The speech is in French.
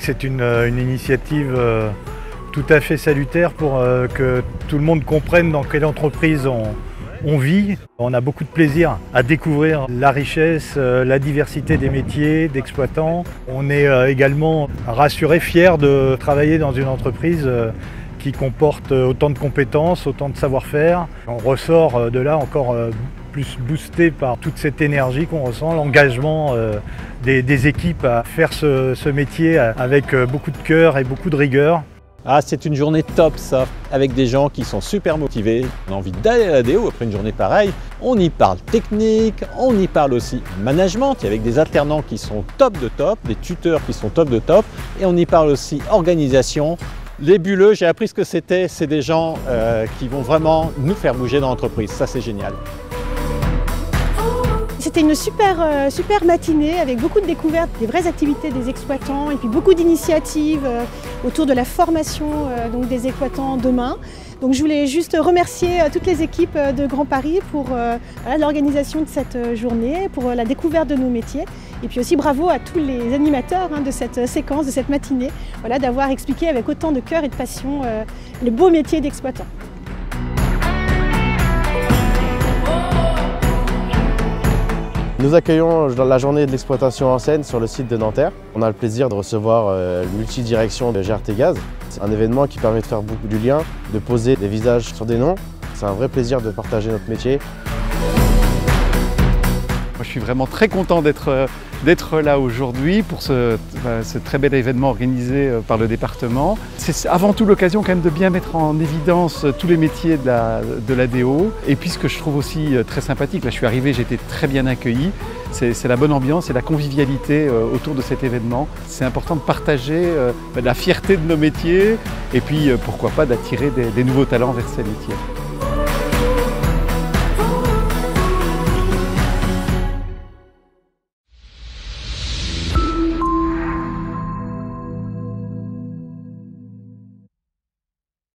c'est une, une, initiative tout à fait salutaire pour que tout le monde comprenne dans quelle entreprise on, on vit. On a beaucoup de plaisir à découvrir la richesse, la diversité des métiers, d'exploitants. On est également rassuré, fier de travailler dans une entreprise qui comporte autant de compétences, autant de savoir-faire. On ressort de là encore plus boosté par toute cette énergie qu'on ressent, l'engagement euh, des, équipes à faire ce, métier avec euh, beaucoup de cœur et beaucoup de rigueur. Ah, c'est une journée top ça, avec des gens qui sont super motivés. On a envie d'aller à la déo après une journée pareille. On y parle technique, on y parle aussi management, avec des alternants qui sont top de top, des tuteurs qui sont top de top, et on y parle aussi organisation, les bulleux, j'ai appris ce que c'était, c'est des gens euh, qui vont vraiment nous faire bouger dans l'entreprise, ça c'est génial. C'était une super, euh, super matinée avec beaucoup de découvertes, des vraies activités des exploitants et puis beaucoup d'initiatives euh, autour de la formation donc des exploitants demain. Donc je voulais juste remercier toutes les équipes de Grand Paris pour l'organisation de cette journée, pour la découverte de nos métiers et puis aussi bravo à tous les animateurs hein, de cette séquence, de cette matinée, voilà, d'avoir expliqué avec autant de cœur et de passion le beau métier d'exploitant. Nous accueillons la journée de l'exploitation en scène sur le site de Nanterre. On a le plaisir de recevoir euh, le multidirection de GRT Gaz. C'est un événement qui permet de faire beaucoup du lien, de poser des visages sur des noms. C'est un vrai plaisir de partager notre métier. Je suis vraiment très content d'être euh, là aujourd'hui pour ce, bah, ce, très bel événement organisé euh, par le département. C'est avant tout l'occasion quand même de bien mettre en évidence tous les métiers de la, de l'ADO. Et puis ce que je trouve aussi euh, très sympathique, là je suis arrivé, j'ai été très bien accueilli, c'est la bonne ambiance et la convivialité euh, autour de cet événement. C'est important de partager bah, la fierté de nos métiers et puis pourquoi pas d'attirer des nouveaux talents vers ces métiers.